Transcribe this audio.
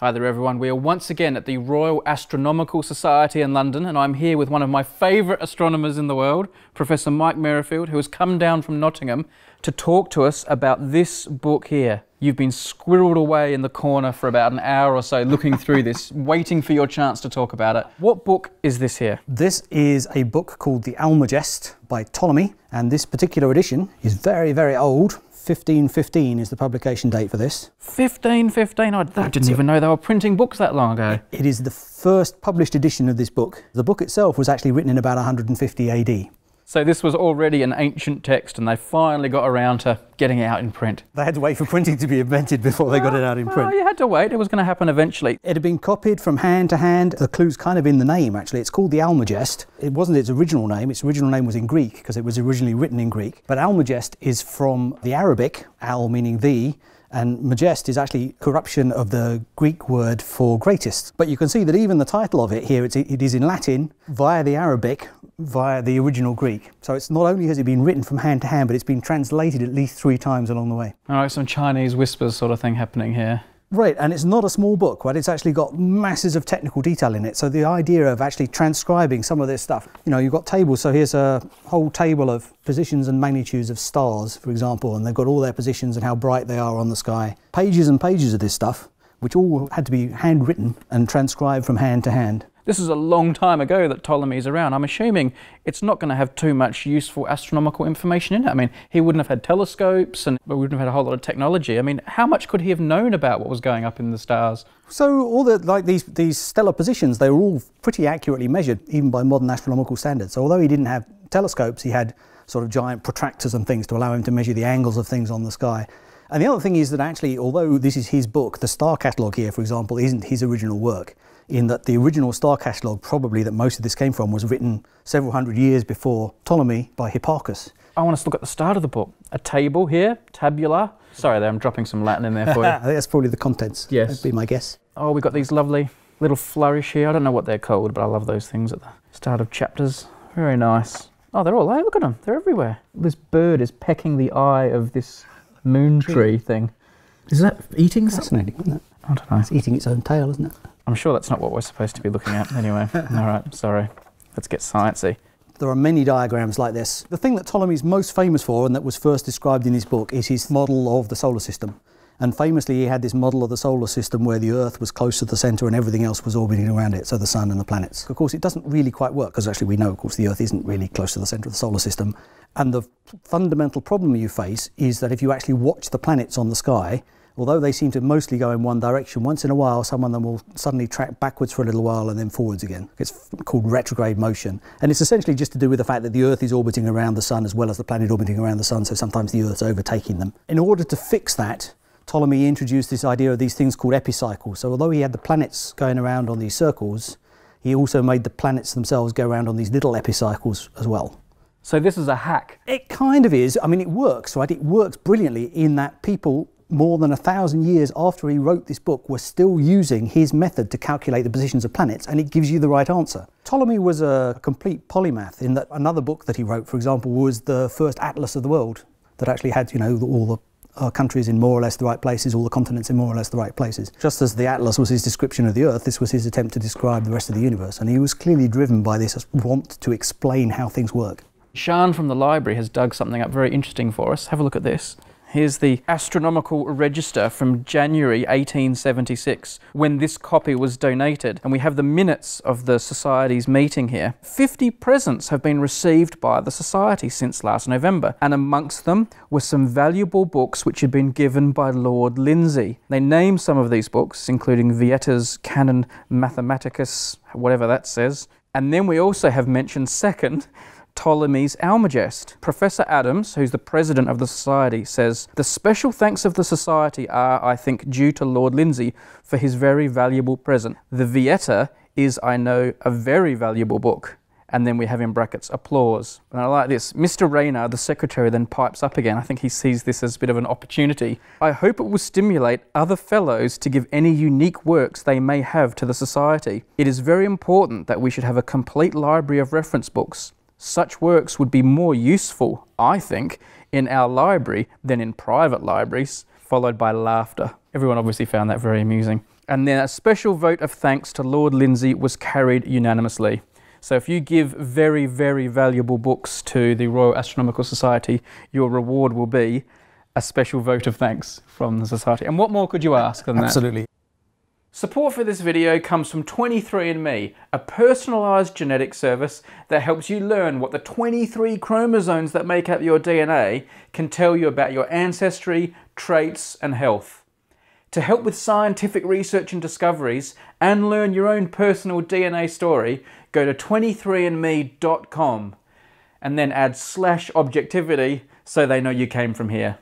Hi there, everyone. We are once again at the Royal Astronomical Society in London, and I'm here with one of my favourite astronomers in the world, Professor Mike Merrifield, who has come down from Nottingham to talk to us about this book here. You've been squirreled away in the corner for about an hour or so looking through this, waiting for your chance to talk about it. What book is this here? This is a book called The Almagest by Ptolemy, and this particular edition is very, very old. 1515 is the publication date for this. 1515? I, I didn't even know they were printing books that long ago. It is the first published edition of this book. The book itself was actually written in about 150 AD. So this was already an ancient text, and they finally got around to getting it out in print. They had to wait for printing to be invented before they got it out in print. Well, you had to wait. It was going to happen eventually. It had been copied from hand to hand. The clue's kind of in the name, actually. It's called the Almagest. It wasn't its original name. Its original name was in Greek because it was originally written in Greek. But Almagest is from the Arabic, al meaning the, and magest is actually corruption of the Greek word for greatest. But you can see that even the title of it here, it's, it is in Latin via the Arabic, via the original Greek. So it's not only has it been written from hand to hand, but it's been translated at least three times along the way. All right, some Chinese whispers sort of thing happening here. Right, and it's not a small book, right? It's actually got masses of technical detail in it. So the idea of actually transcribing some of this stuff, you know, you've got tables. So here's a whole table of positions and magnitudes of stars, for example, and they've got all their positions and how bright they are on the sky. Pages and pages of this stuff, which all had to be handwritten and transcribed from hand to hand. This is a long time ago that Ptolemy's around. I'm assuming it's not going to have too much useful astronomical information in it. I mean, he wouldn't have had telescopes and we wouldn't have had a whole lot of technology. I mean, how much could he have known about what was going up in the stars? So all the like these these stellar positions, they were all pretty accurately measured, even by modern astronomical standards. So although he didn't have telescopes, he had sort of giant protractors and things to allow him to measure the angles of things on the sky. And the other thing is that actually, although this is his book, the star catalogue here, for example, isn't his original work in that the original star catalogue, probably that most of this came from, was written several hundred years before Ptolemy by Hipparchus. I want us to look at the start of the book. A table here, tabula. Sorry there, I'm dropping some Latin in there for you. That's probably the contents. Yes. That'd be my guess. Oh, we've got these lovely little flourish here. I don't know what they're called, but I love those things at the start of chapters. Very nice. Oh, they're all there. Look at them. They're everywhere. This bird is pecking the eye of this moon tree thing. Is that eating something? Fascinating, isn't it? I don't know. It's eating its own tail, isn't it? I'm sure that's not what we're supposed to be looking at. Anyway, all right, sorry. Let's get sciencey. There are many diagrams like this. The thing that Ptolemy's most famous for, and that was first described in his book, is his model of the solar system. And famously, he had this model of the solar system where the Earth was close to the centre and everything else was orbiting around it, so the Sun and the planets. Of course, it doesn't really quite work, because actually we know, of course, the Earth isn't really close to the centre of the solar system. And the fundamental problem you face is that if you actually watch the planets on the sky, although they seem to mostly go in one direction, once in a while some of them will suddenly track backwards for a little while and then forwards again. It's called retrograde motion. And it's essentially just to do with the fact that the Earth is orbiting around the Sun as well as the planet orbiting around the Sun, so sometimes the Earth's overtaking them. In order to fix that, Ptolemy introduced this idea of these things called epicycles. So although he had the planets going around on these circles, he also made the planets themselves go around on these little epicycles as well. So this is a hack. It kind of is. I mean, it works, right? It works brilliantly in that people more than a thousand years after he wrote this book were still using his method to calculate the positions of planets and it gives you the right answer. Ptolemy was a complete polymath in that another book that he wrote, for example, was the first atlas of the world that actually had, you know, all the uh, countries in more or less the right places, all the continents in more or less the right places. Just as the Atlas was his description of the Earth, this was his attempt to describe the rest of the universe. And he was clearly driven by this want to explain how things work. Sean from the library has dug something up very interesting for us. Have a look at this. Here's the Astronomical Register from January 1876, when this copy was donated. And we have the minutes of the Society's meeting here. 50 presents have been received by the Society since last November, and amongst them were some valuable books which had been given by Lord Lindsay. They name some of these books, including Vieta's Canon Mathematicus, whatever that says. And then we also have mentioned second, Ptolemy's Almagest. Professor Adams, who's the president of the Society, says the special thanks of the Society are, I think, due to Lord Lindsay for his very valuable present. The Vieta is, I know, a very valuable book. And then we have in brackets applause. And I like this. Mr. Rayner, the secretary, then pipes up again. I think he sees this as a bit of an opportunity. I hope it will stimulate other fellows to give any unique works they may have to the Society. It is very important that we should have a complete library of reference books. Such works would be more useful, I think, in our library than in private libraries, followed by laughter. Everyone obviously found that very amusing. And then a special vote of thanks to Lord Lindsay was carried unanimously. So if you give very, very valuable books to the Royal Astronomical Society, your reward will be a special vote of thanks from the Society. And what more could you ask than that? Absolutely. Support for this video comes from 23andMe, a personalised genetic service that helps you learn what the 23 chromosomes that make up your DNA can tell you about your ancestry, traits, and health. To help with scientific research and discoveries and learn your own personal DNA story, go to 23andme.com and then add slash objectivity so they know you came from here.